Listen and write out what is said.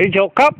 Here's your cup.